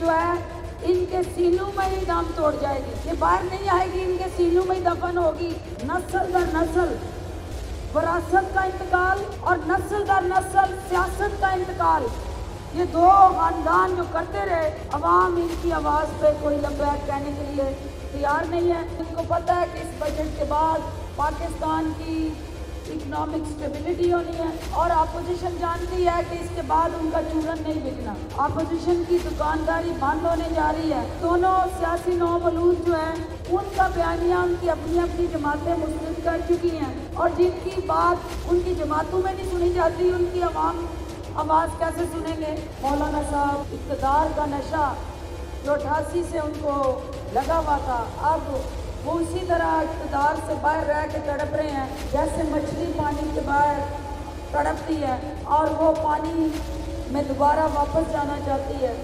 جو ہے، ان کے سینوں میں ہی دم توڑ جائے گی۔ یہ باہر نہیں آئے گی، ان کے سینوں میں ہی دفن ہوگی۔ نسل در نسل، وراثت کا انتقال اور نسل در نسل سیاست کا انتقال۔ یہ دو خاندان جو کرتے رہے، عوام ان کی آواز پہ کوئی لبیک کہنے کے لیے تیار نہیں ہے۔ ان کو پتہ ہے کہ اس بجٹ کے بعد پاکستان کی اکنامک سٹیبلٹی ہونی ہے اور اپوزیشن جانتی ہے کہ اس کے بعد ان کا چورن نہیں بکنا۔ اپوزیشن کی دکانداری بند ہونے جا رہی ہے۔ دونوں سیاسی نو ملود جو ہیں، ان کا بیانیہ ان کی اپنی اپنی جماعتیں مسترد کر چکی ہیں۔ اور جن کی بات ان کی جماعتوں میں نہیں سنی جاتی، ان کی عوام، آواز کیسے سنیں گے؟ مولانا صاحب، اقتدار کا نشہ جو اٹھاسی سے ان کو لگا ہوا تھا، اب وہ اسی طرح اقتدار سے باہر رہ کے تڑپ رہے ہیں، جیسے مچھلی پانی کے باہر تڑپتی ہے اور وہ پانی میں دوبارہ واپس جانا چاہتی ہے۔